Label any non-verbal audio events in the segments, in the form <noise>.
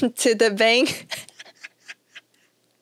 <laughs> Tudo bem?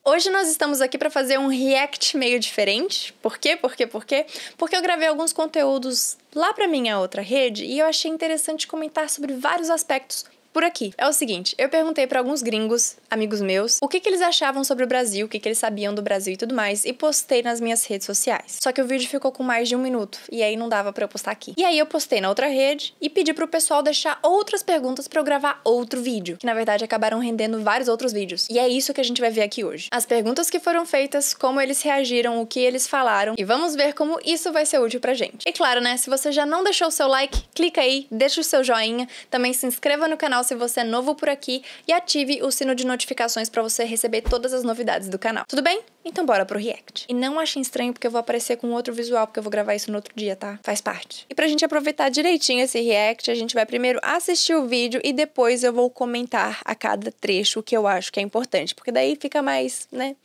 Hoje nós estamos aqui para fazer um react meio diferente. Por quê? Por quê? Por quê? Porque eu gravei alguns conteúdos lá para minha outra rede e eu achei interessante comentar sobre vários aspectos por aqui. É o seguinte, eu perguntei para alguns gringos, amigos meus, o que, que eles achavam sobre o Brasil, o que, que eles sabiam do Brasil e tudo mais, e postei nas minhas redes sociais. Só que o vídeo ficou com mais de um minuto, e aí não dava para eu postar aqui. E aí eu postei na outra rede e pedi pro pessoal deixar outras perguntas para eu gravar outro vídeo, que na verdade acabaram rendendo vários outros vídeos. E é isso que a gente vai ver aqui hoje. As perguntas que foram feitas, como eles reagiram, o que eles falaram, e vamos ver como isso vai ser útil pra gente. E claro, né, se você já não deixou o seu like, clica aí, deixa o seu joinha, também se inscreva no canal se você é novo por aqui e ative o sino de notificações para você receber todas as novidades do canal. Tudo bem? Então bora pro react. E não achem estranho porque eu vou aparecer com outro visual, porque eu vou gravar isso no outro dia, tá? Faz parte. E pra gente aproveitar direitinho esse react, a gente vai primeiro assistir o vídeo e depois eu vou comentar a cada trecho que eu acho que é importante, porque daí fica mais, né?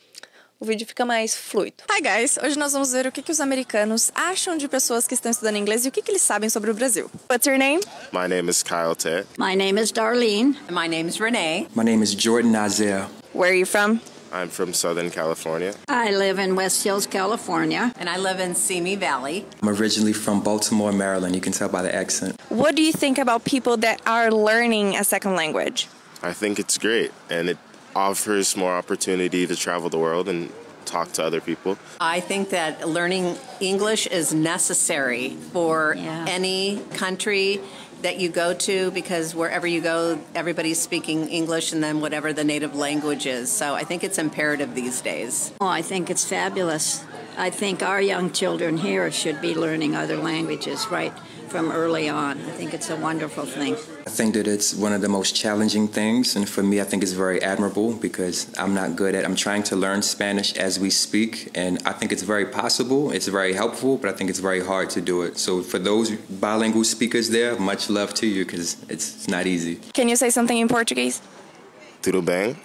O vídeo fica mais fluido. Hi guys, hoje nós vamos ver o que, que os americanos acham de pessoas que estão estudando inglês e o que, que eles sabem sobre o Brasil. What's your name? My name is Kyle Tate. My name is Darlene. My name is Renee. My name is Jordan Isaiah. Where are you from? I'm from Southern California. I live in West Hills, California. And I live in Simi Valley. I'm originally from Baltimore, Maryland. You can tell by the accent. What do you think about people that are learning a second language? I think it's great and it offers more opportunity to travel the world and talk to other people. I think that learning English is necessary for Yeah. any country that you go to because wherever you go, everybody's speaking English and then whatever the native language is. So I think it's imperative these days. Oh, I think it's fabulous. I think our young children here should be learning other languages right from early on. I think it's a wonderful thing. I think that it's one of the most challenging things, and for me, I think it's very admirable because I'm not good at. I'm trying to learn Spanish as we speak, and I think it's very possible. It's very helpful, but I think it's very hard to do it. So for those bilingual speakers there, much love to you because it's, it's not easy. Can you say something in Portuguese? Tudo bem?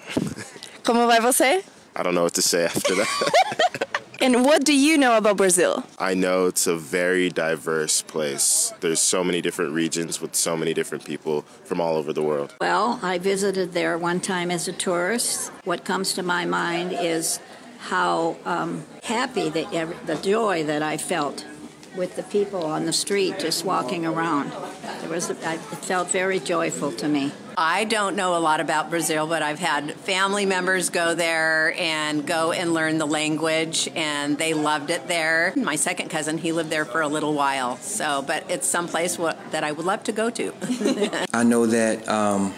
Como vai você? I don't know what to say after that. <laughs> And what do you know about Brazil? I know it's a very diverse place. There's so many different regions with so many different people from all over the world. Well, I visited there one time as a tourist. What comes to my mind is how um, happy, the, the joy that I felt with the people on the street just walking around. There was, it felt very joyful to me. I don't know a lot about Brazil, but I've had family members go there and go and learn the language, and they loved it there. My second cousin, he lived there for a little while. So, but it's someplace what, that I would love to go to. <laughs> I know that um,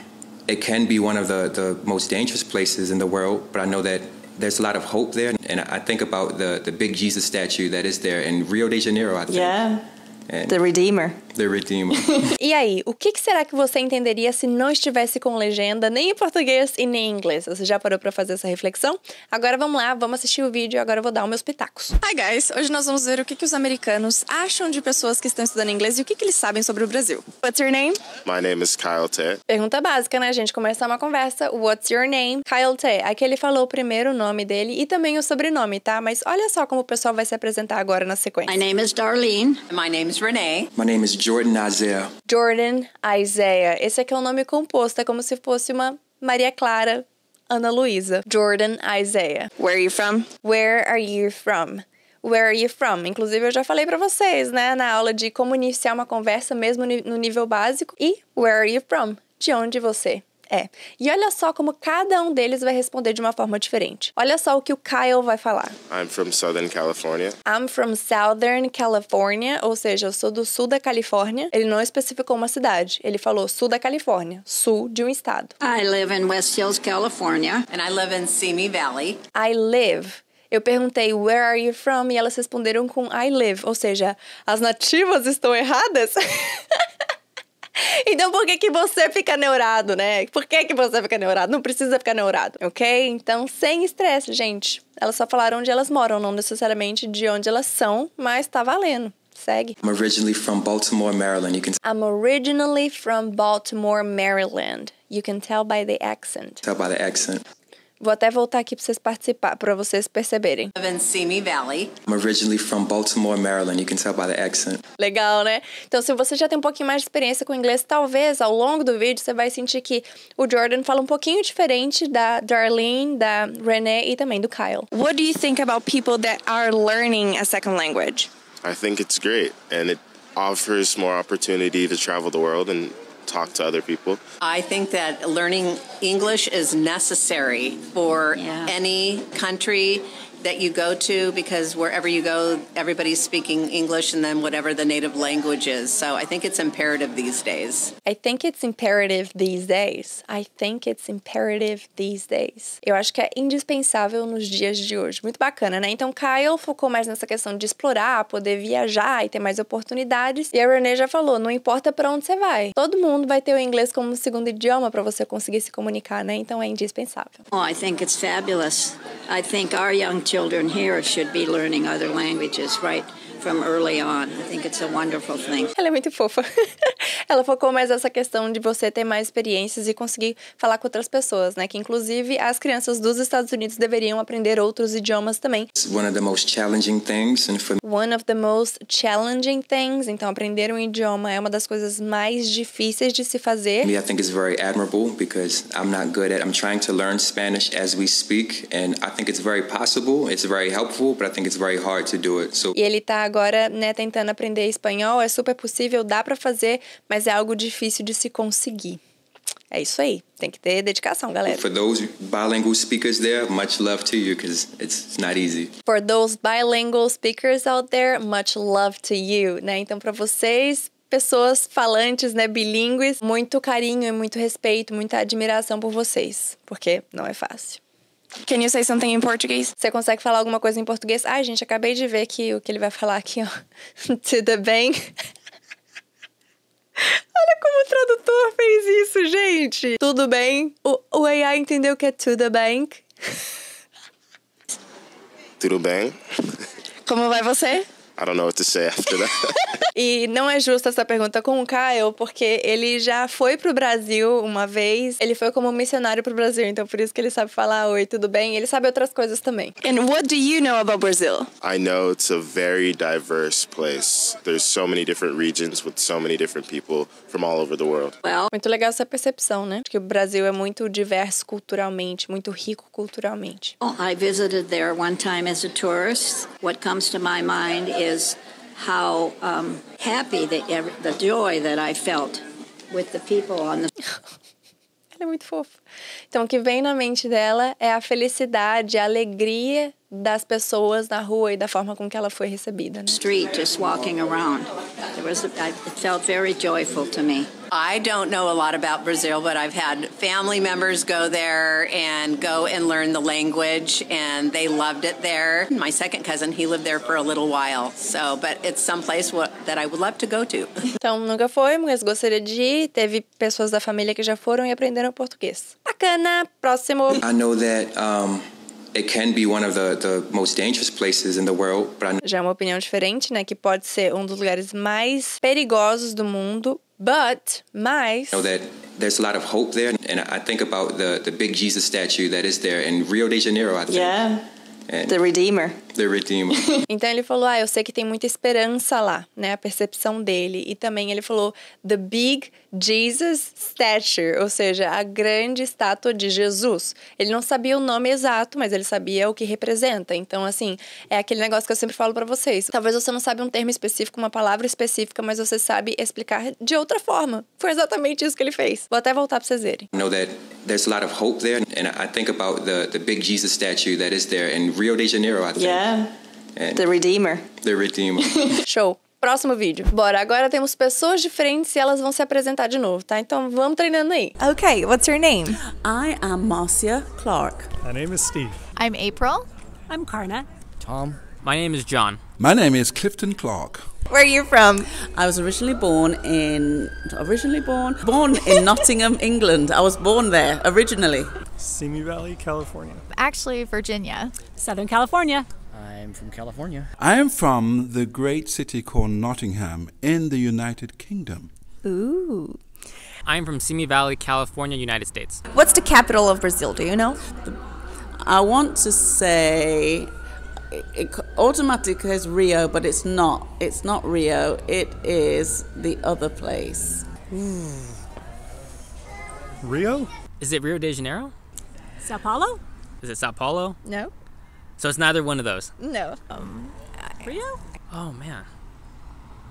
it can be one of the, the most dangerous places in the world, but I know that there's a lot of hope there. And I think about the, the big Jesus statue that is there in Rio de Janeiro, I think. And The Redeemer. the Redeemer. <laughs> E aí, o que será que você entenderia se não estivesse com legenda nem em português e nem em inglês? Você já parou pra fazer essa reflexão? Agora vamos lá, vamos assistir o vídeo e agora eu vou dar os meus pitacos. Hi guys, hoje nós vamos ver o que que os americanos acham de pessoas que estão estudando inglês e o que que eles sabem sobre o Brasil. What's your name? My name is Kyle Tate. Pergunta básica, né, gente? Começar uma conversa. What's your name? Kyle T. Aqui ele falou primeiro o nome dele e também o sobrenome, tá? Mas olha só como o pessoal vai se apresentar agora na sequência. My name is Darlene. My name is Renee. My name is Jordan Isaiah. Jordan Isaiah. Esse aqui é um nome composto, é como se fosse uma Maria Clara Ana Luísa. Jordan Isaiah. Where are you from? Where are you from? Where are you from? Inclusive, eu já falei pra vocês, né, na aula de como iniciar uma conversa mesmo no nível básico. E where are you from? De onde você é. E olha só como cada um deles vai responder de uma forma diferente. Olha só o que o Kyle vai falar. I'm from Southern California. I'm from Southern California, ou seja, eu sou do sul da Califórnia. Ele não especificou uma cidade, ele falou sul da Califórnia, sul de um estado. I live in West Hills, California. And I live in Simi Valley. I live. Eu perguntei where are you from e elas responderam com I live, ou seja, as nativas estão erradas. <laughs> <laughs> Então por que que você fica neurado, né? Por que que você fica neurado? Não precisa ficar neurado, ok? Então, sem estresse, gente. Elas só falaram onde elas moram, não necessariamente de onde elas são, mas tá valendo. Segue. I'm originally from Baltimore, Maryland. You can I'm originally from Baltimore, Maryland. You can tell by the accent. tell by the accent. Vou até voltar aqui para vocês participar, para vocês perceberem. in Simi Valley. I'm originally from Baltimore, Maryland. You can tell by the accent. Legal, né? Então, se você já tem um pouquinho mais de experiência com inglês, talvez ao longo do vídeo você vai sentir que o Jordan fala um pouquinho diferente da Darlene, da Renee e também do Kyle. What do you think about people that are learning a second language? I think it's great and it offers more opportunity to travel the world and talk to other people. I think that learning English is necessary for Yeah. any country that you go to because wherever you go, everybody's speaking English and then whatever the native language is. So I think it's imperative these days. I think it's imperative these days. I think it's imperative these days. Eu acho que é indispensável nos dias de hoje. Muito bacana, né? Então, Kyle focou mais nessa questão de explorar, poder viajar e ter mais oportunidades. E a Renee já falou: não importa para onde você vai. Todo mundo vai ter o inglês como segundo idioma para você conseguir se comunicar, né? Então é indispensável. Oh, I think it's fabulous. I think our young children here should be learning other languages right from early on. I think it's a wonderful thing. Ela é muito fofa. <laughs> Ela focou mais nessa questão de você ter mais experiências e conseguir falar com outras pessoas, né? Que inclusive as crianças dos Estados Unidos deveriam aprender outros idiomas também. It's one of the most challenging things, and for One of the most challenging things. Então, aprender um idioma é uma das coisas mais difíceis de se fazer. me, I think it's very admirable because I'm not good at. I'm trying to learn Spanish as we speak, and I think it's very possible. It's very helpful, but I think it's very hard to do it. So E ele tá agora, né, tentando aprender espanhol. É super possível, dá pra fazer, mas é algo difícil de se conseguir. É isso aí. Tem que ter dedicação, galera. for those bilingual speakers there, much love to you because it's not easy. For those bilingual speakers out there, much love to you, né? Então, para vocês, pessoas falantes, né, bilíngues, muito carinho e muito respeito, muita admiração por vocês, porque não é fácil. Can you say something in Portuguese? Você consegue falar alguma coisa em português? Ai, gente, acabei de ver que o que ele vai falar aqui, ó. <laughs> Tudo bem? <laughs> Olha como o tradutor fez isso, gente. Tudo bem? O, o AI entendeu que é tudo bem? Tudo bem? Como vai você? I don't know what to say after that. <laughs> E não é justa essa pergunta com o Kyle, porque ele já foi pro Brasil uma vez. Ele foi como missionário pro Brasil, então por isso que ele sabe falar oi, tudo bem? Ele sabe outras coisas também. And what do you know about Brazil? I know it's a very diverse place. There's so many different regions with so many different people from all over the world. Well, Muito legal essa percepção, né? De que o Brasil é muito diverso culturalmente, muito rico culturalmente. Oh, I visited there one time as a tourist. What comes to my mind is how um, happy the, the joy that I felt with the people on the <laughs> Ela é muito fofa. Então, o que vem na mente dela é a felicidade, a alegria das pessoas na rua e da forma com que ela foi recebida, né? street just walking around. There was, a, I, it felt very joyful to me. I don't know a lot about Brazil, but I've had family members go there and go and learn the language, and they loved it there. My second cousin, he lived there for a little while, so but it's someplace what, that I would love to go to. <laughs> Então, nunca foi, mas gostaria de ir. Teve pessoas da família que já foram e aprenderam português. Bacana! Próximo. I know that um, it can be one of the, the most dangerous places in the world, but I Já é uma opinião diferente, né? Que pode ser um dos lugares mais perigosos do mundo. But, mas... know that there's a lot of hope there. And I think about the, the big Jesus statue that is there in Rio de Janeiro, I think. Yeah, And the Redeemer. The Redeemer. <laughs> Então ele falou: Ah, eu sei que tem muita esperança lá, né? A percepção dele. E também ele falou: The Big Jesus Statue, ou seja, a grande estátua de Jesus. Ele não sabia o nome exato, mas ele sabia o que representa. Então, assim, é aquele negócio que eu sempre falo pra vocês. Talvez você não sabe um termo específico, uma palavra específica, mas você sabe explicar de outra forma. Foi exatamente isso que ele fez. Vou até voltar pra vocês verem. Know that there's a lot of hope there. And I think about the, the big Jesus statue that is there in Rio de Janeiro, I think. Yeah, And the Redeemer. the Redeemer. <laughs> Show. Próximo vídeo. Bora, agora temos pessoas diferentes e elas vão se apresentar de novo, tá? Então vamos treinando aí. Okay, what's your name? I am Marcia Clark. My name is Steve. I'm April. I'm Karna. Tom. My name is John. My name is Clifton Clark. Where are you from? I was originally born in originally born born in <laughs> Nottingham, England. I was born there originally. Simi Valley, California. Actually, Virginia. Southern California. I'm from California. I am from the great city called Nottingham in the United Kingdom. Ooh. I'm from Simi Valley, California, United States. What's the capital of Brazil? Do you know? I want to say it, it automatic is Rio, but it's not. It's not Rio. It is the other place. Ooh. Rio? Is it Rio de Janeiro? Sao Paulo? Is it Sao Paulo? No. So it's neither one of those. No. Rio? Oh man.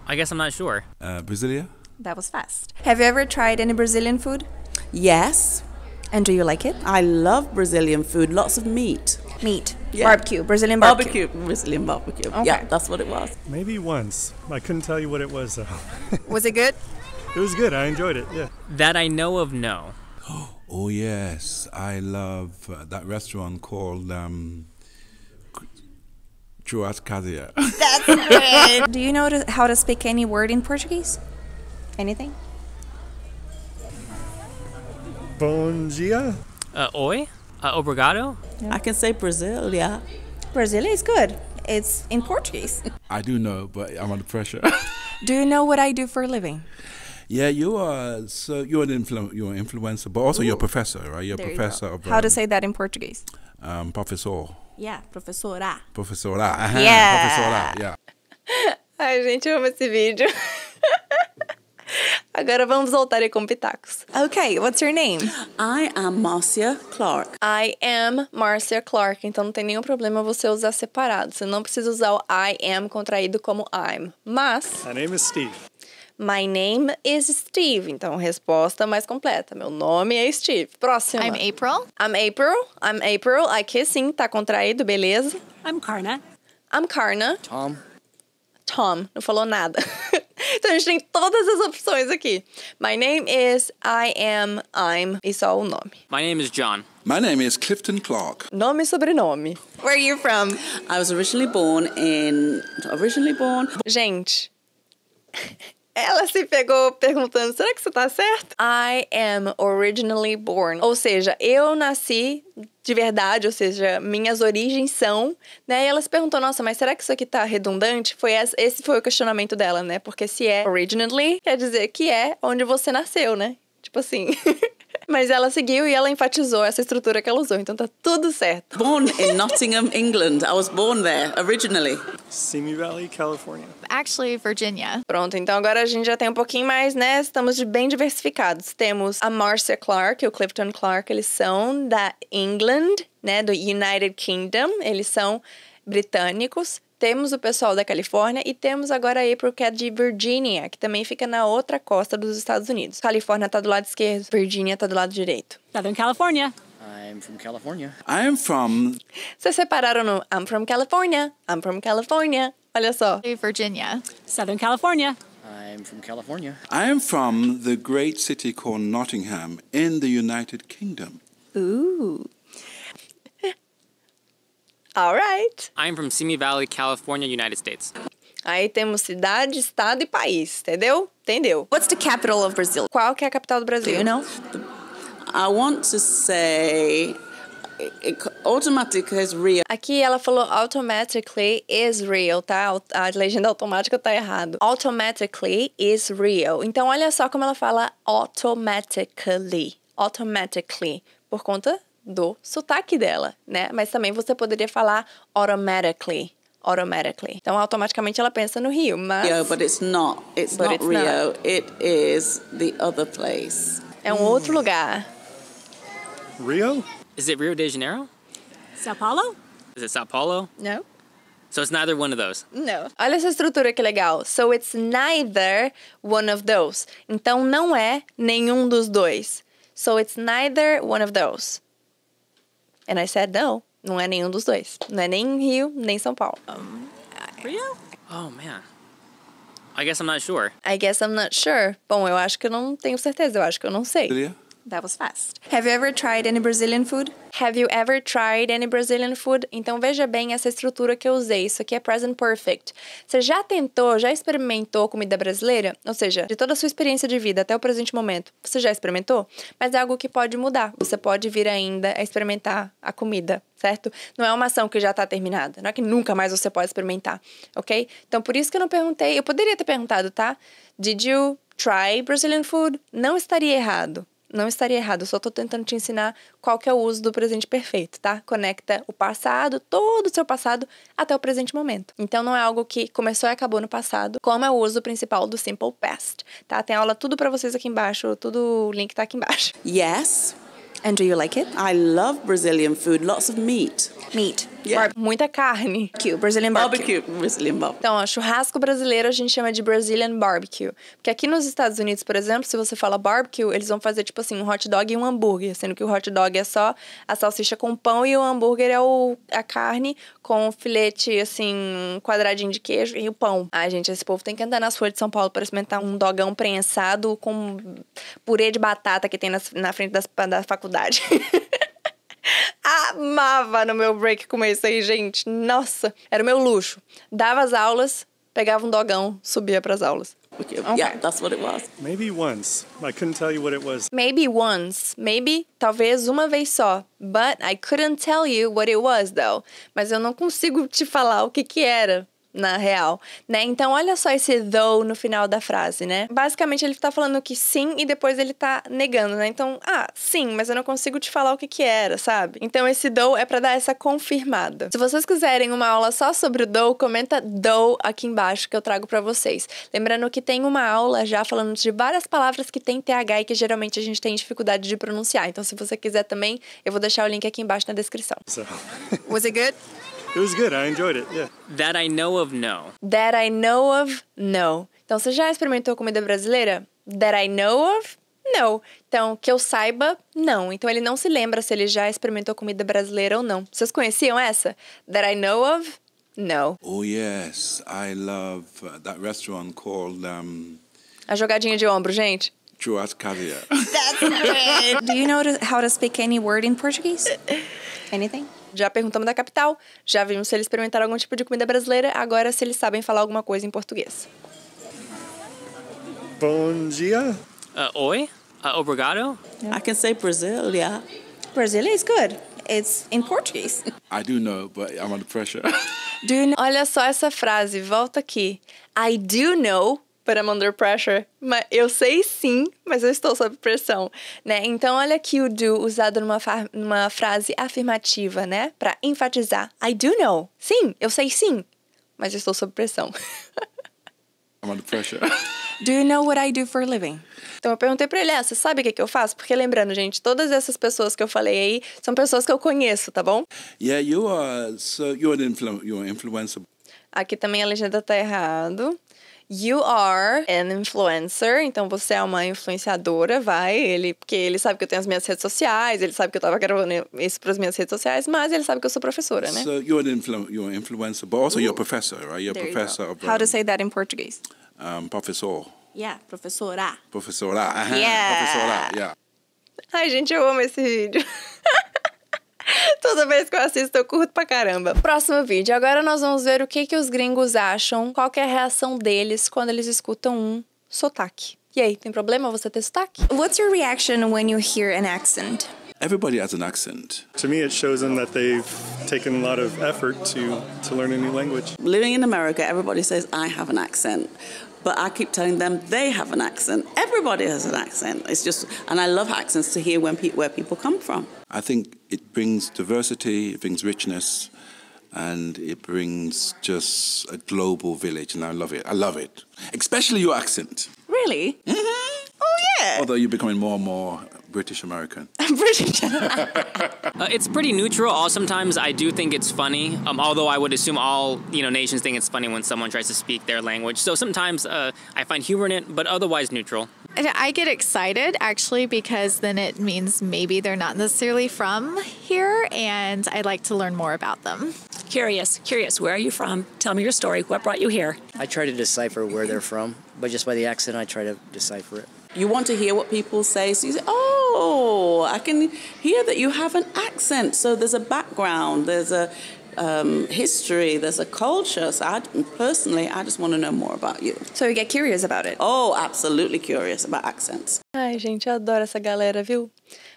I guess I'm not sure. Uh, Brasilia? That was fast. Have you ever tried any Brazilian food? Yes, And do you like it? I love Brazilian food. Lots of meat. Meat. Yeah. Barbecue. Brazilian barbecue. Barbecue, Brazilian barbecue. Okay. Yeah, that's what it was. Maybe once. I couldn't tell you what it was though. <laughs> Was it good? it was good. I enjoyed it. Yeah. That I know of, no. <gasps> Oh, yes. I love uh, that restaurant called um, Churrascaria. <laughs> That's good. do you know to, how to speak any word in Portuguese? Anything? Bom dia. Uh, oi? Uh, obrigado? I can say Brazil, yeah. Brazilian is good. It's in Portuguese. <laughs> I do know, but I'm under pressure. <laughs> do you know what I do for a living? yeah, you are. So you're an influ- you're an influencer, but also you're a professor, right? You're a There you professor go. of How to um, say that in Portuguese? um, professor, Yeah, professora. professora. Yeah. professora. Yeah. Ai, gente, eu amo esse vídeo. Agora vamos voltar aí com pitacos. Okay, what's your name? I am Marcia Clark. I am Marcia Clark, então não tem nenhum problema você usar separado. Você não precisa usar o I am contraído como I'm. Mas, My name is Steve. My name is Steve. Então, resposta mais completa. Meu nome é Steve. Próxima. I'm April. I'm April. I'm April. Aqui sim, tá contraído, beleza. I'm Karna. I'm Karna. Tom. Tom. Não falou nada. <laughs> então, a gente tem todas as opções aqui. My name is, I am, I'm. E só o nome. My name is John. My name is Clifton Clark. Nome e sobrenome. Where are you from? I was originally born in. Originally born. Gente, ela se pegou perguntando: será que você tá certo? I am originally born. Ou seja, eu nasci de verdade, ou seja, minhas origens são, né? E ela se perguntou: nossa, mas será que isso aqui tá redundante? Foi esse, esse foi o questionamento dela, né? Porque se é originally, quer dizer que é onde você nasceu, né? Tipo assim. <laughs> Mas ela seguiu e ela enfatizou essa estrutura que ela usou, então tá tudo certo. Born in Nottingham, England. I was born there originally. Simi Valley, California. Actually, Virginia. Pronto, então agora a gente já tem um pouquinho mais, né? Estamos de bem diversificados. Temos a Marcia Clark e o Clifton Clark, eles são da England, né? Do United Kingdom, eles são britânicos. Temos o pessoal da Califórnia e temos agora a April, que é de Virginia, que também fica na outra costa dos Estados Unidos. Califórnia tá do lado esquerdo, Virginia tá do lado direito. Southern California. I'm from California. I am from Vocês separaram no I'm from California, I'm from California. Olha só. Virginia. Southern California. I'm from California. I am from the great city called Nottingham in the United Kingdom. Ooh. All right. I'm from Simi Valley, California, United States. Aí temos cidade, estado e país, entendeu? Entendeu? What's the capital of Brazil? Qual que é a capital do Brasil? Do you know? I want to say. It, it, automatic is Rio. Aqui ela falou automatically is real, tá? A legenda automática tá errado. Automatically is real. Então olha só como ela fala automatically. Automatically. Por conta do sotaque dela, né? Mas também você poderia falar automatically. Automatically. Então automaticamente ela pensa no Rio, mas Rio, but it's not. It's But not it's Rio. not. It is the other place. é um outro lugar. Rio? Is it Rio de Janeiro? Sao Paulo? Is it Sao Paulo? Não? So it's neither one of those. Não. Olha essa estrutura que legal. So it's neither one of those. Então não é nenhum dos dois. So it's neither one of those. And I said no. Não é nenhum dos dois. Não é nem Rio, nem São Paulo. Rio? Oh man. I guess I'm not sure. I guess I'm not sure. Bom, eu acho que eu não tenho certeza. Eu acho que eu não sei. Brasilia? That was fast. Have you ever tried any Brazilian food? Have you ever tried any Brazilian food? Então veja bem essa estrutura que eu usei. Isso aqui é present perfect. Você já tentou, já experimentou comida brasileira? Ou seja, de toda a sua experiência de vida até o presente momento, você já experimentou? Mas é algo que pode mudar. Você pode vir ainda a experimentar a comida, certo? Não é uma ação que já está terminada. Não é que nunca mais você pode experimentar, ok? Então por isso que eu não perguntei. Eu poderia ter perguntado, tá? Did you try Brazilian food? Não estaria errado. Não estaria errado, eu só tô tentando te ensinar qual que é o uso do presente perfeito, tá? Conecta o passado, todo o seu passado, até o presente momento. Então não é algo que começou e acabou no passado, como é o uso principal do Simple Past, tá? Tem aula tudo para vocês aqui embaixo, tudo o link tá aqui embaixo. Yes. And do you like it? I love Brazilian food, lots of meat. Meat. Yeah. Muita carne. Barbecue, Brazilian barbecue. Barbecue, Brazilian barbecue. Então, ó, churrasco brasileiro a gente chama de Brazilian barbecue. Porque aqui nos Estados Unidos, por exemplo, se você fala barbecue, eles vão fazer tipo assim, um hot dog e um hambúrguer. Sendo que o hot dog é só a salsicha com pão e o hambúrguer é o, a carne com filete, assim, um quadradinho de queijo e o pão. Ai, gente, esse povo tem que andar nas ruas de São Paulo para experimentar um dogão prensado com purê de batata que tem na, na frente das, da faculdade. <laughs> Amava no meu break aí, gente. Nossa, era o meu luxo. Dava as aulas, pegava um dogão, subia pras aulas. Yeah, that's what it was. Maybe once. I couldn't tell you what it was. Maybe once. Maybe, talvez uma vez só. But I couldn't tell you what it was, though. Mas eu não consigo te falar o que que era. Na real, né? Então, olha só esse though no final da frase, né? Basicamente, ele tá falando que sim e depois ele tá negando, né? Então, ah, sim, mas eu não consigo te falar o que que era, sabe? Então, esse though é para dar essa confirmada. Se vocês quiserem uma aula só sobre o though, comenta though aqui embaixo que eu trago para vocês. Lembrando que tem uma aula já falando de várias palavras que tem TH e que geralmente a gente tem dificuldade de pronunciar. Então, se você quiser também, eu vou deixar o link aqui embaixo na descrição. So Was it good? It was good. I enjoyed it. Yeah. That I know of, no. That I know of, no. Então, você já experimentou comida brasileira? That I know of, no. Então, que eu saiba, não. Então, ele não se lembra se ele já experimentou comida brasileira ou não. Vocês conheciam essa? That I know of, no. Oh, yes. I love uh, that restaurant called um, A jogadinha de ombro, gente. Churrascaria. Do you know to- how to speak any word in Portuguese? Anything? Já perguntamos da capital, já vimos se eles experimentaram algum tipo de comida brasileira, agora se eles sabem falar alguma coisa em português. Bom dia. Uh, oi? Uh, obrigado? I can say Brazil, yeah. Brazilian is good. It's in Portuguese. <laughs> I do know, but I'm under pressure. Do you know- Olha só essa frase, volta aqui. I do know, but I'm under pressure. Mas eu sei sim, mas eu estou sob pressão, né? Então olha aqui o do usado numa, numa frase afirmativa, né? Pra enfatizar. I do know. Sim, eu sei sim, mas eu estou sob pressão. <laughs> I'm under pressure. <laughs> Do you know what I do for a living? Então eu perguntei pra ele, ah, você sabe o que, que eu faço? Porque lembrando, gente, todas essas pessoas que eu falei aí são pessoas que eu conheço, tá bom? yeah, you are. So you're an influ- you're influencer. Aqui também a legenda tá errado. You are an influencer, então você é uma influenciadora, vai, ele, porque ele sabe que eu tenho as minhas redes sociais, ele sabe que eu tava gravando isso para as minhas redes sociais, mas ele sabe que eu sou professora, né? So you're an influ- you're an influencer, but also you're a professor, right? You're a you professor go. of How to um, say that in Portuguese? um, professor. Yeah, professora. Professora. <laughs> Yeah. Professora, yeah. Ai, gente, eu amo esse vídeo. <laughs> <laughs> Toda vez que eu assisto, eu curto pra caramba. Próximo vídeo. Agora nós vamos ver o que, que os gringos acham, qual que é a reação deles quando eles escutam um sotaque. E aí, tem problema você ter sotaque? What's your reaction when you hear an accent? Everybody has an accent. To me, it shows them that they've taken a lot of effort to, to learn a new language. Living in America, everybody says, I have an accent. But I keep telling them they have an accent. Everybody has an accent. It's just, and I love accents to hear when pe- where people come from. I think it brings diversity, it brings richness, and it brings just a global village, and I love it. I love it, especially your accent. Really? Mm-hmm. Oh, yeah. Although you're becoming more and more British American. <laughs> British. <laughs> Uh, it's pretty neutral. All sometimes I do think it's funny. Um, although I would assume all you know nations think it's funny when someone tries to speak their language. So sometimes uh, I find humor in it, but otherwise neutral. I I get excited actually because then it means maybe they're not necessarily from here and I'd like to learn more about them. Curious, curious. Where are you from? Tell me your story. What brought you here? I try to decipher where they're from, but just by the accent, I try to decipher it. You want to hear what people say, so you say, "Oh, I can hear that you have an accent." So there's a background, there's a um, history, there's a culture. So I, personally, I just want to know more about you. So you get curious about it. Oh, absolutely curious about accents. Ai, gente, eu adoro essa galera, viu?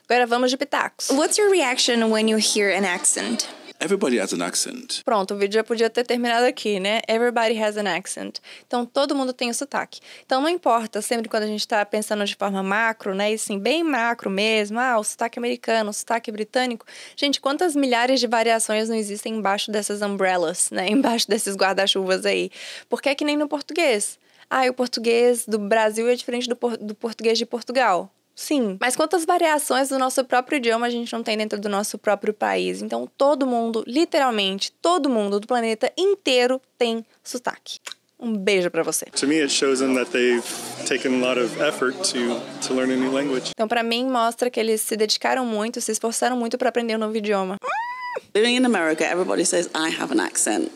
Agora vamos de pitacos. What's your reaction when you hear an accent? Everybody has an accent. Pronto, o vídeo já podia ter terminado aqui, né? Everybody has an accent. Então, todo mundo tem o sotaque. Então, não importa, sempre quando a gente tá pensando de forma macro, né? E assim, bem macro mesmo. Ah, o sotaque americano, o sotaque britânico. Gente, quantas milhares de variações não existem embaixo dessas umbrellas, né? <laughs> Embaixo desses guarda-chuvas aí. Porque é que nem no português. Ah, o português do Brasil é diferente do, por do português de Portugal. Sim, mas quantas variações do nosso próprio idioma a gente não tem dentro do nosso próprio país? Então, todo mundo, literalmente, todo mundo do planeta inteiro tem sotaque. Um beijo para você. To me, it shows them that they've taken a lot of effort to to learn a new language. Então, para mim, mostra que eles se dedicaram muito, se esforçaram muito para aprender um novo idioma. Living in America, everybody says I have an accent.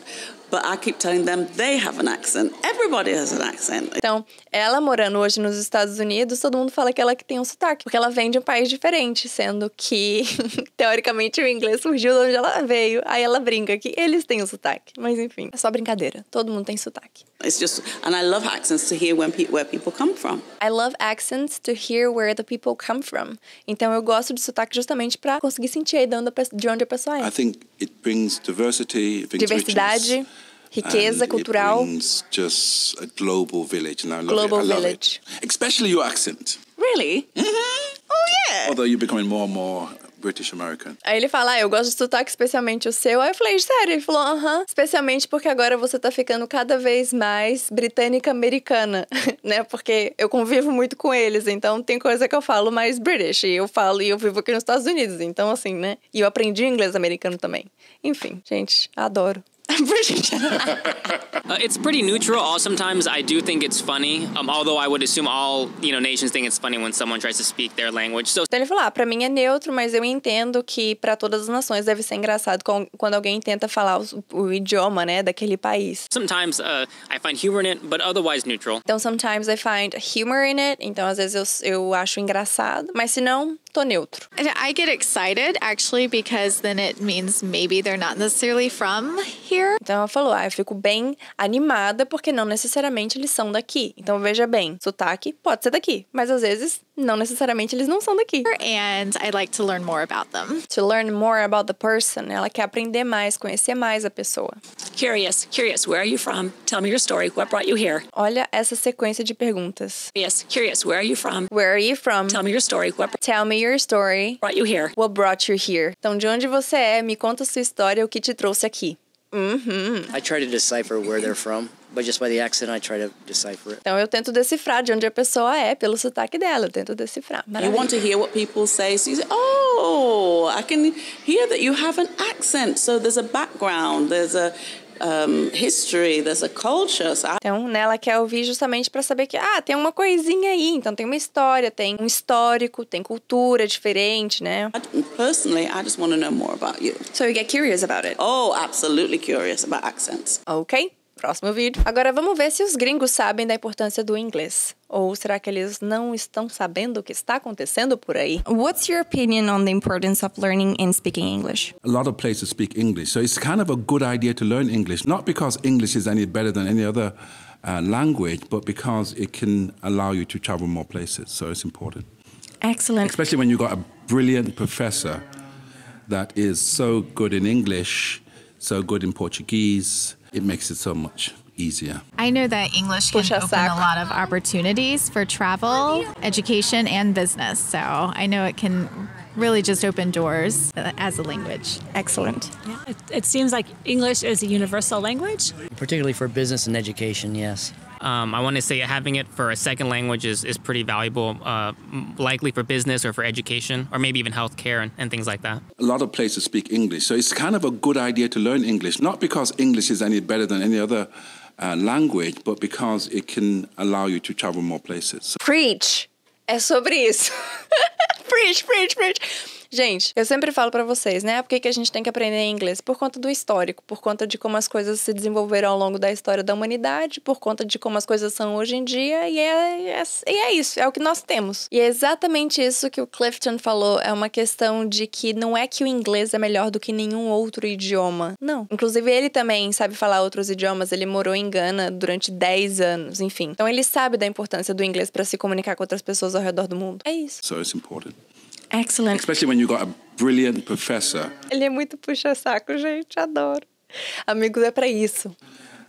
But I keep telling them they have an accent. Everybody has an accent. Então, ela morando hoje nos Estados Unidos, todo mundo fala que ela que tem um sotaque, porque ela vem de um país diferente, sendo que <laughs> teoricamente o inglês surgiu de onde ela veio. Aí ela brinca que eles têm um sotaque, mas enfim, é só brincadeira. Todo mundo tem sotaque. It's just and I love accents to hear when pe where people come from. I love accents to hear where the people come from. Então eu gosto de sotaque justamente para conseguir sentir aí de onde a pessoa é. I think it brings diversity, it brings Diversidade. richness. Riqueza and cultural. Just a global village, and I love Global it. I love village. it. Especially your accent. Really? Mm-hmm. Oh yeah. Although you're becoming more and more British American. Aí ele fala, ah, eu gosto de sotaque, especialmente o seu. Aí eu falei, sério? Ele falou, aham. Especialmente porque agora você tá ficando cada vez mais britânica-americana, <laughs> né? Porque eu convivo muito com eles, então tem coisa que eu falo mais British. E eu falo, e eu vivo aqui nos Estados Unidos, então assim, né? E eu aprendi inglês americano também. Enfim, gente, adoro. <laughs> Uh, it's pretty neutral. All sometimes I do think it's funny. Um, although I would assume all you know nations think it's funny when someone tries to speak their language. So Então ele falou: ah, pra mim é neutro, mas eu entendo que pra todas as nações deve ser engraçado quando alguém tenta falar o, o idioma, né, daquele país. sometimes uh, I find humor in it, but otherwise neutral. Então, sometimes I find humor in it. Então, às vezes eu, eu acho engraçado, mas se não, tô neutro. I get excited actually because then it means maybe they're not necessarily from here. Então ela falou: ah, eu fico bem animada porque não necessariamente eles são daqui. Então veja bem, sotaque pode ser daqui, mas às vezes não necessariamente eles não são daqui. And I'd like to learn more about them. To learn more about the person, ela quer aprender mais, conhecer mais a pessoa. Curious, curious, where are you from? Tell me your story. What brought you here? Olha essa sequência de perguntas. Curious, curious, where are you from? Where are you from? Tell me your story. What Tell me your story. brought you here? What brought you here? Então, de onde você é? Me conta sua história, o que te trouxe aqui. Uhum. I try to decipher where they're from, but just by the accent, I try to decipher it. Então eu tento decifrar de onde a pessoa é pelo sotaque dela. Eu tento decifrar. You Maravilha. want to hear what people say, so you say, "Oh, I can hear that you have an accent." So there's a background, there's a um, history, there's a culture. So I Então, né, ela quer ouvir justamente para saber que, ah, tem uma coisinha aí. Então, tem uma história, tem um histórico, tem cultura diferente, né? personally, I just want to know more about you. So you get curious about it. Oh, absolutely curious about accents. Ok, próximo vídeo. Agora vamos ver se os gringos sabem da importância do inglês. Ou será que eles não estão sabendo o que está acontecendo por aí? What's your opinion on the importance of learning and speaking English? A lot of places speak English, so it's kind of a good idea to learn English, not because English is any better than any other uh, language, but because it can allow you to travel more places. So it's important. Excellent. Especially when you've got a brilliant professor that is so good in English, so good in Portuguese, it makes it so much easier. I know that English can Puxa open saco. a lot of opportunities for travel, education, and business. So I know it can really just open doors uh, as a language. Excellent. It, it seems like English is a universal language. Particularly for business and education, yes. Um, I want to say having it for a second language is, is pretty valuable, uh, likely for business or for education, or maybe even healthcare and, and things like that. A lot of places speak English, so it's kind of a good idea to learn English, not because English is any better than any other uh, language, but because it can allow you to travel more places. Preach! É sobre isso. <laughs> preach, preach, preach. Gente, eu sempre falo pra vocês, né? Por que, que a gente tem que aprender inglês? Por conta do histórico, por conta de como as coisas se desenvolveram ao longo da história da humanidade, por conta de como as coisas são hoje em dia, e é, é, e é isso, é o que nós temos. E é exatamente isso que o Clifton falou. É uma questão de que não é que o inglês é melhor do que nenhum outro idioma. Não. Inclusive, ele também sabe falar outros idiomas. Ele morou em Gana durante 10 anos, enfim. Então, ele sabe da importância do inglês pra se comunicar com outras pessoas ao redor do mundo. É isso. So. Excellent. Especially when you've got a brilliant professor Ele é muito puxa-saco, gente. Adoro. Amigos é pra isso.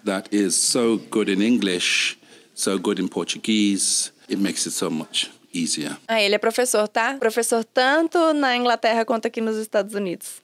that is so good in English, so good in Portuguese. It makes it so much easier. Ah, ele é professor, tá? Professor tanto na Inglaterra quanto aqui nos Estados Unidos.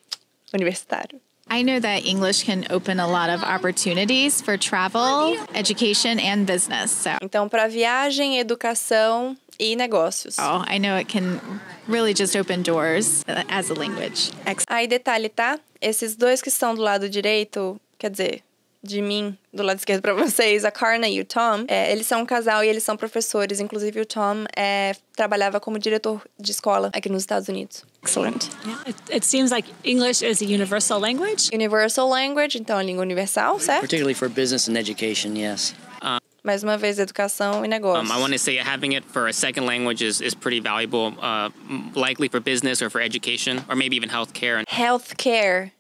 Universitário. I know that English can open a lot of opportunities for travel, education, and business. So, Então, para viagem, educação e negócios. oh, I know it can really just open doors as a language. Aí, detalhe, tá? Esses dois que estão do lado direito, quer dizer, de mim, do lado esquerdo pra <laughs> vocês, a Karna e o Tom, é, eles são um casal e eles são professores. Inclusive, o Tom é, trabalhava como diretor de escola aqui nos Estados Unidos. Excellent. Yeah, it, it seems like English is a universal language. Universal language, então a língua universal, certo? Particularly for business and education, yes. Mais uma vez, educação e Um, negócios. I want to say having it for a second language is, is pretty valuable, uh, likely for business or for education, or maybe even healthcare and, Healthcare.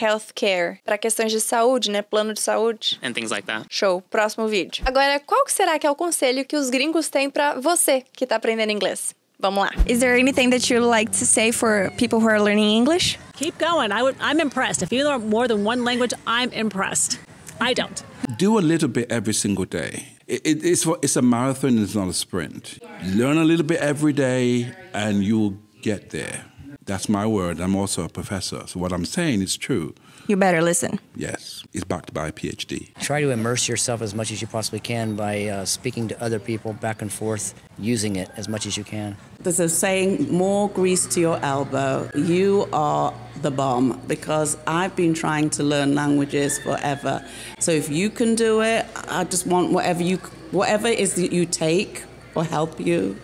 Healthcare. Para questões de saúde, né? Plano de saúde. and things like that. Show. Próximo vídeo. Agora, qual que será que é o conselho que os gringos têm pra você que tá aprendendo inglês? Vamos lá. Is there anything that you'd like to say for people who are learning English? Keep going. I would, I'm impressed. If you learn more than one language, I'm impressed. I don't. Do a little bit every single day. It, it, it's, what- it's a marathon, it's not a sprint. Learn a little bit every day and you'll get there. That's my word. I'm also a professor. So what I'm saying is true. You better listen. Yes, it's backed by a PhD. Try to immerse yourself as much as you possibly can by uh, speaking to other people back and forth, using it as much as you can. There's a saying, more grease to your elbow. You are the bomb because I've been trying to learn languages forever. So if you can do it, I just want whatever you, whatever it is that you take or help you.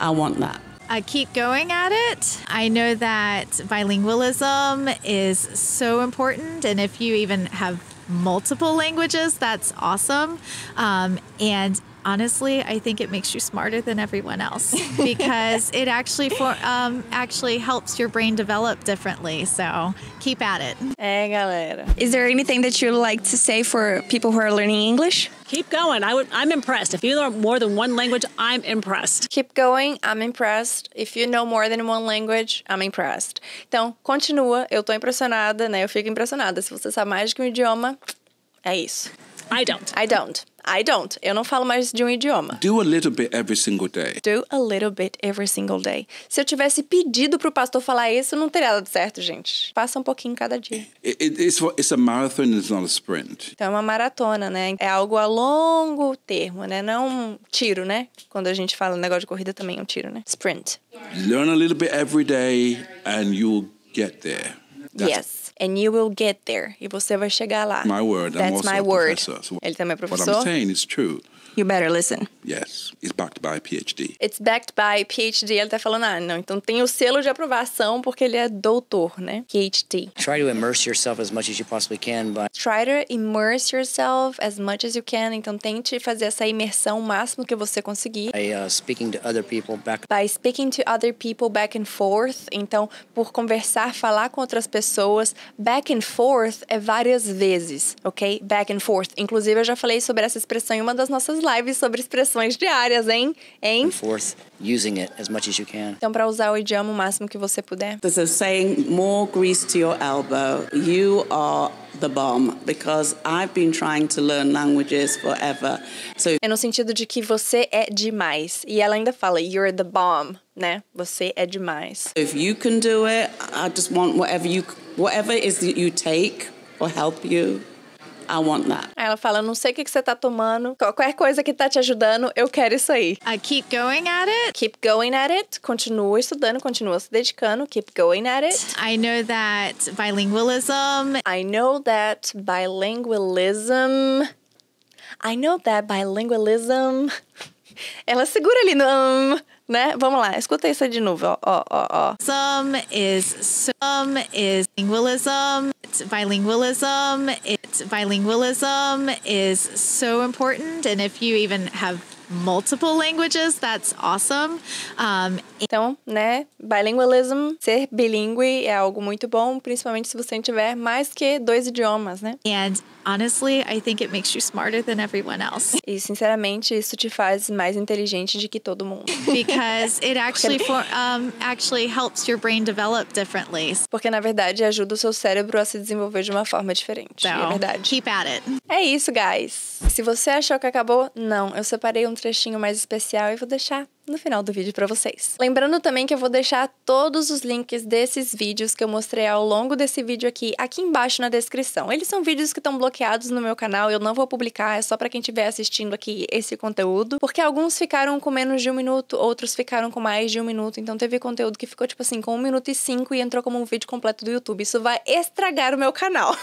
I want that. Uh, keep going at it. I know that bilingualism is so important, and if you even have multiple languages, that's awesome. Um, and honestly, I think it makes you smarter than everyone else because it actually for, um, actually helps your brain develop differently. So keep at it. É, galera. Is there anything that you'd like to say for people who are learning English? Keep going. I would, I'm impressed. If you learn more than one language, I'm impressed. Keep going, I'm impressed. If you know more than one language, I'm impressed. Então, continua, eu tô impressionada, né? Eu fico impressionada. Se você sabe mais de que um idioma, é isso. I don't. I don't. I don't. Eu não falo mais de um idioma. Do a little bit every single day. Do a little bit every single day. Se eu tivesse pedido pro pastor falar isso, não teria dado certo, gente. Passa um pouquinho cada dia. It, it, it's, it's a marathon, it's not a sprint. Então é uma maratona, né? É algo a longo termo, né? Não um tiro, né? Quando a gente fala negócio de corrida também é um tiro, né? Sprint. Learn a little bit every day and you'll get there. That's yes. And you will get there. E você vai chegar lá. my word. I'm That's also my word. professor. So Ele também é what. I'm saying is true. You better listen. Yes, it's backed by a PhD. It's backed by PhD. Ele tá falando, ah, não, então tem o selo de aprovação porque ele é doutor, né? PhD. Try to immerse yourself as much as you possibly can by Try to immerse yourself as much as you can. Então tente fazer essa imersão o máximo que você conseguir. by uh, speaking to other people back By speaking to other people back and forth. Então, por conversar, falar com outras pessoas. Back and forth é várias vezes, ok? Back and forth. Inclusive, eu já falei sobre essa expressão em uma das nossas lives sobre expressões diárias, hein? Hein? and forth, using it as much as you can. Então, para usar o idioma o máximo que você puder. There's a saying, more grease to your elbow. You are the bomb because I've been trying to learn languages forever. So É no sentido de que você é demais. E ela ainda fala, you're the bomb, né? Você é demais. if you can do it, I just want whatever you, whatever it is that you take will help you. I want that. Ela fala, não sei o que que você tá tomando, qualquer coisa que tá te ajudando, eu quero isso aí. Uh, keep going at it. Keep going at it. Continua estudando, continua se dedicando. Keep going at it. I know that bilingualism I know that bilingualism. I know that bilingualism. Ela segura ali no. um, né? Vamos lá, escuta isso de novo. Ó, ó, ó. Some is some is bilingualism. It's bilingualism. It's bilingualism is so important, and if you even have multiple languages, that's awesome. Um, então, né, bilingualism, ser bilíngue é algo muito bom, principalmente se você tiver mais que dois idiomas, né? And honestly, I think it makes you smarter than everyone else. E sinceramente, isso te faz mais inteligente de que todo mundo. Because it actually for, um, actually helps your brain develop differently. Porque na verdade ajuda o seu cérebro a se desenvolver de uma forma diferente. So, é verdade. Keep at it. É isso, guys. Se você achou que acabou, não. Eu separei um trechinho mais especial e vou deixar no final do vídeo para vocês. Lembrando também que eu vou deixar todos os links desses vídeos que eu mostrei ao longo desse vídeo aqui, aqui embaixo na descrição. Eles são vídeos que estão bloqueados no meu canal, eu não vou publicar, é só para quem estiver assistindo aqui esse conteúdo, porque alguns ficaram com menos de um minuto, outros ficaram com mais de um minuto, então teve conteúdo que ficou tipo assim, com um minuto e cinco e entrou como um vídeo completo do YouTube. Isso vai estragar o meu canal.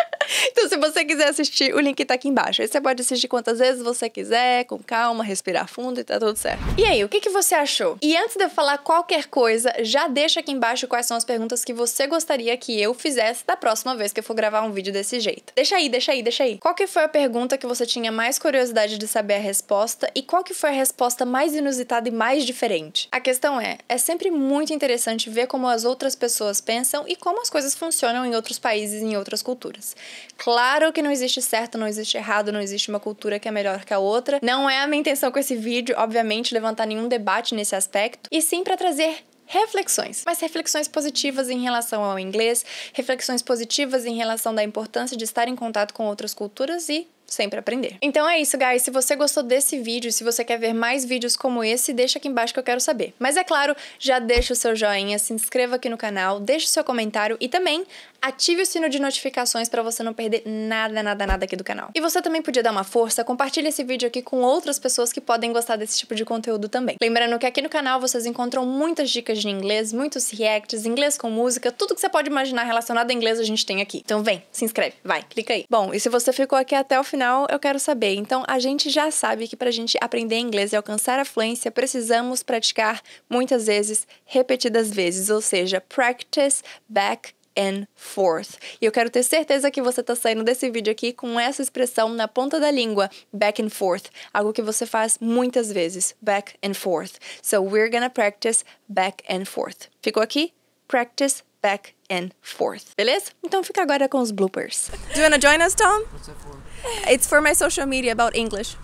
<laughs> então se você quiser assistir, o link tá aqui embaixo. Aí você pode assistir quantas vezes você quiser, com calma, respirar fundo e tá tudo certo. E aí, o que, que você achou? E antes de eu falar qualquer coisa, já deixa aqui embaixo quais são as perguntas que você gostaria que eu fizesse da próxima vez que eu for gravar um vídeo desse jeito. Deixa aí, deixa aí, deixa aí. Qual que foi a pergunta que você tinha mais curiosidade de saber a resposta e qual que foi a resposta mais inusitada e mais diferente? A questão é, é sempre muito interessante ver como as outras pessoas pensam e como as coisas funcionam em outros países e em outras culturas. Claro que não existe certo, não existe errado, não existe uma cultura que é melhor que a outra. Não é a minha intenção com esse vídeo, obviamente, levantar nenhum debate nesse aspecto, e sim para trazer reflexões, mas reflexões positivas em relação ao inglês, reflexões positivas em relação da importância de estar em contato com outras culturas e sempre aprender. Então é isso, guys. Se você gostou desse vídeo, se você quer ver mais vídeos como esse, deixa aqui embaixo que eu quero saber. Mas é claro, já deixa o seu joinha, se inscreva aqui no canal, deixe o seu comentário e também ative o sino de notificações para você não perder nada, nada, nada aqui do canal. E você também podia dar uma força, compartilhe esse vídeo aqui com outras pessoas que podem gostar desse tipo de conteúdo também. Lembrando que aqui no canal vocês encontram muitas dicas de inglês, muitos reacts, inglês com música, tudo que você pode imaginar relacionado a inglês a gente tem aqui. Então vem, se inscreve, vai, clica aí. Bom, e se você ficou aqui até o final, eu quero saber. Então a gente já sabe que pra gente aprender inglês e alcançar a fluência, precisamos praticar muitas vezes, repetidas vezes, ou seja, practice back and forth. E eu quero ter certeza que você está saindo desse vídeo aqui com essa expressão na ponta da língua, back and forth, algo que você faz muitas vezes, back and forth. So we're gonna practice back and forth. Ficou aqui? Practice back and forth. Beleza? Então fica agora com os bloopers. Do you want to join us, Tom? What's that for? It's for my social media about English.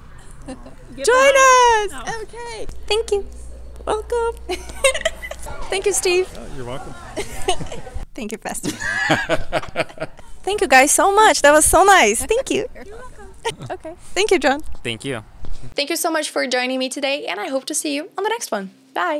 Get Join behind- us! Oh. Okay. Thank you. Welcome. <laughs> Thank you, Steve. You're welcome. <laughs> Thank you, Pastor. <laughs> Thank you guys so much. That was so nice. Thank you. <laughs> You're welcome. Okay. Thank you, John. Thank you. Thank you so much for joining me today and I hope to see you on the next one. Bye.